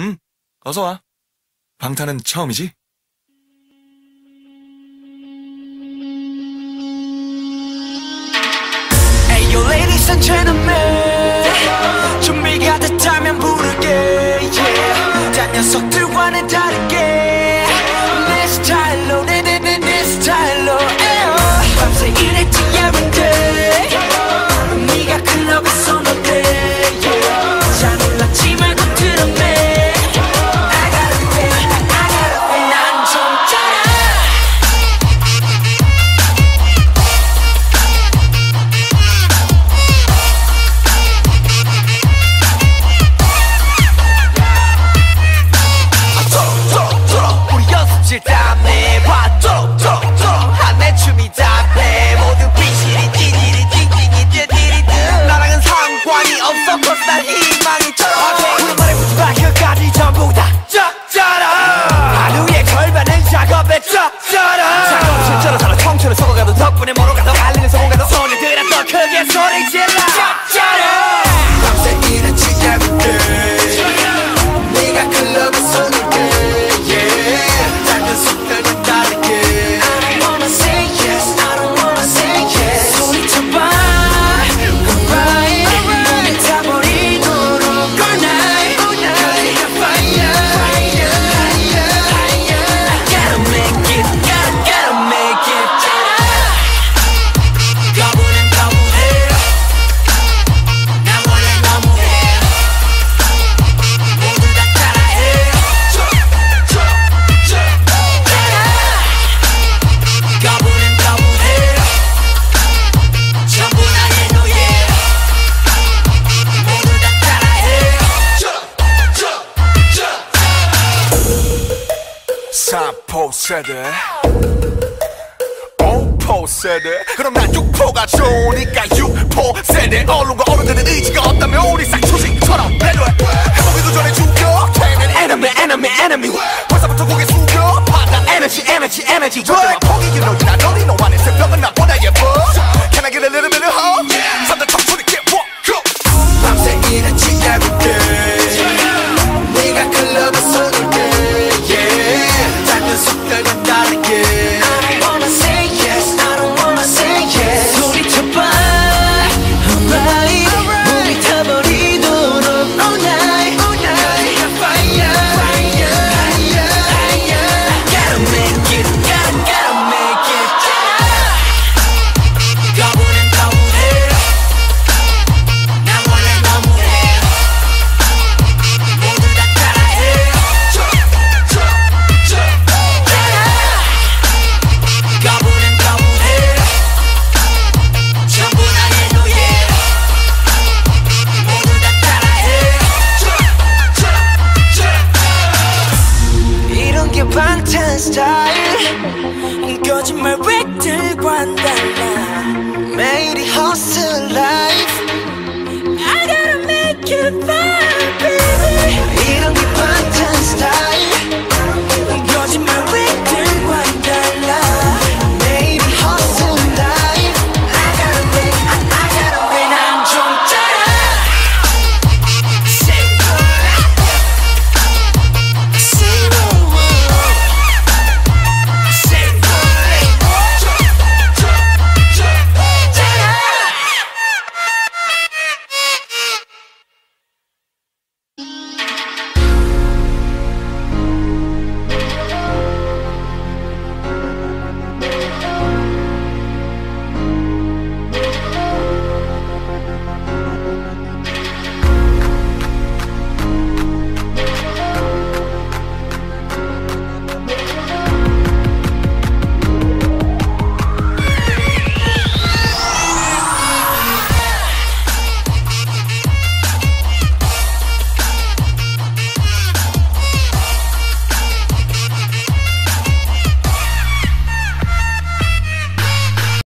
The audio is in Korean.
응, 어서 와. 방탄은 처음이지? 준비가 됐다면 부를게 yeah. 단 녀석들과는 다 shorty chillin'. 오포 세대. 오포 세대. 그럼 난 육포가 좋으니까 6포 세대. 언론과 어른들은 의지가 없다면 우리 싹초식처럼 배려해. 해보기도 전에 죽여. 걔는 enemy enemy enemy. 벌써부터 고개 숙여. 받아 energy energy 절대 포기 you know 너와는 새벽은 나보다 예뻐. Can I get a little 거짓말 왜 들고 한다 나. 매일이 허슬라